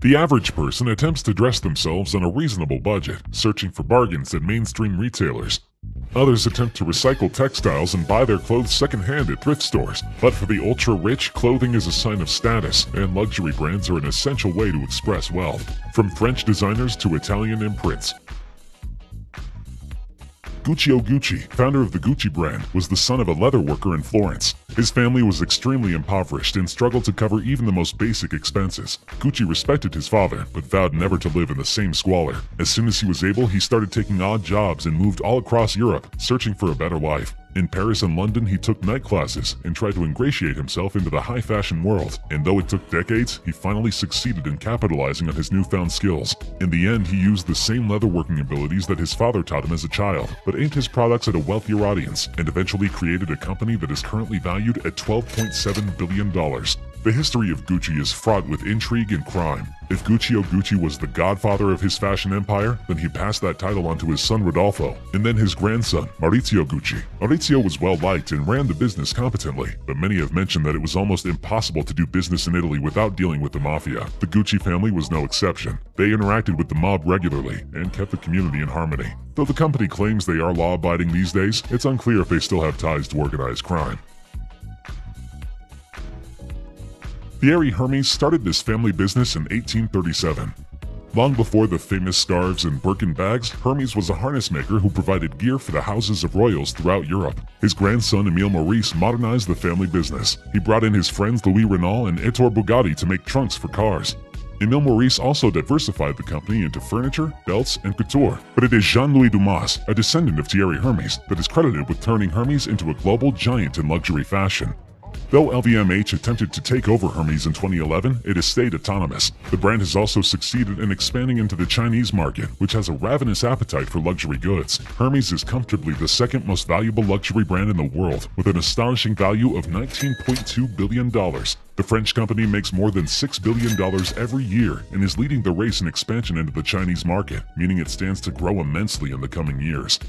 The average person attempts to dress themselves on a reasonable budget, searching for bargains at mainstream retailers. Others attempt to recycle textiles and buy their clothes secondhand at thrift stores. But for the ultra rich, clothing is a sign of status, and luxury brands are an essential way to express wealth. From French designers to Italian imprints, Guccio Gucci, founder of the Gucci brand, was the son of a leather worker in Florence. His family was extremely impoverished and struggled to cover even the most basic expenses. Gucci respected his father, but vowed never to live in the same squalor. As soon as he was able, he started taking odd jobs and moved all across Europe, searching for a better life. In Paris and London, he took night classes and tried to ingratiate himself into the high fashion world. And though it took decades, he finally succeeded in capitalizing on his newfound skills. In the end, he used the same leatherworking abilities that his father taught him as a child, but aimed his products at a wealthier audience and eventually created a company that is currently valued at $12.7 billion. The history of Gucci is fraught with intrigue and crime. If Guccio oh, Gucci was the godfather of his fashion empire, then he passed that title on to his son Rodolfo, and then his grandson, Maurizio Gucci. Maurizio was well liked and ran the business competently, but many have mentioned that it was almost impossible to do business in Italy without dealing with the mafia. The Gucci family was no exception. They interacted with the mob regularly and kept the community in harmony. Though the company claims they are law-abiding these days, it's unclear if they still have ties to organized crime. Thierry Hermes started this family business in 1837. Long before the famous scarves and Birkin bags, Hermes was a harness maker who provided gear for the houses of royals throughout Europe. His grandson Emile Maurice modernized the family business. He brought in his friends Louis Renault and Ettore Bugatti to make trunks for cars. Emile Maurice also diversified the company into furniture, belts, and couture. But it is Jean-Louis Dumas, a descendant of Thierry Hermes, that is credited with turning Hermes into a global giant in luxury fashion. Though LVMH attempted to take over Hermes in 2011, it has stayed autonomous. The brand has also succeeded in expanding into the Chinese market, which has a ravenous appetite for luxury goods. Hermes is comfortably the second most valuable luxury brand in the world, with an astonishing value of $19.2 billion. The French company makes more than $6 billion every year and is leading the race in expansion into the Chinese market, meaning it stands to grow immensely in the coming years.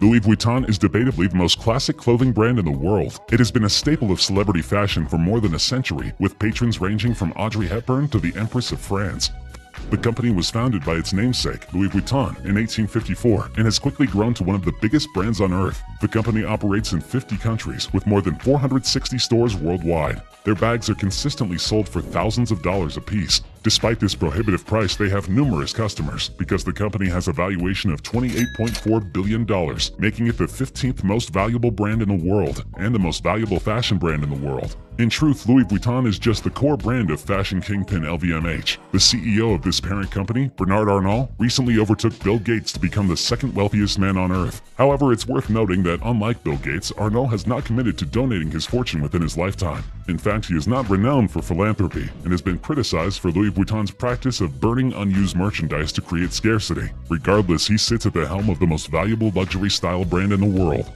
Louis Vuitton is debatably the most classic clothing brand in the world. It has been a staple of celebrity fashion for more than a century, with patrons ranging from Audrey Hepburn to the Empress of France. The company was founded by its namesake, Louis Vuitton, in 1854 and has quickly grown to one of the biggest brands on earth. The company operates in 50 countries with more than 460 stores worldwide. Their bags are consistently sold for thousands of dollars apiece. Despite this prohibitive price, they have numerous customers because the company has a valuation of $28.4 billion, making it the 15th most valuable brand in the world and the most valuable fashion brand in the world. In truth, Louis Vuitton is just the core brand of fashion kingpin LVMH. The CEO of this parent company, Bernard Arnault, recently overtook Bill Gates to become the second wealthiest man on earth. However, it's worth noting that unlike Bill Gates, Arnault has not committed to donating his fortune within his lifetime. In fact, he is not renowned for philanthropy and has been criticized for Louis Vuitton's practice of burning unused merchandise to create scarcity. Regardless, he sits at the helm of the most valuable luxury style brand in the world.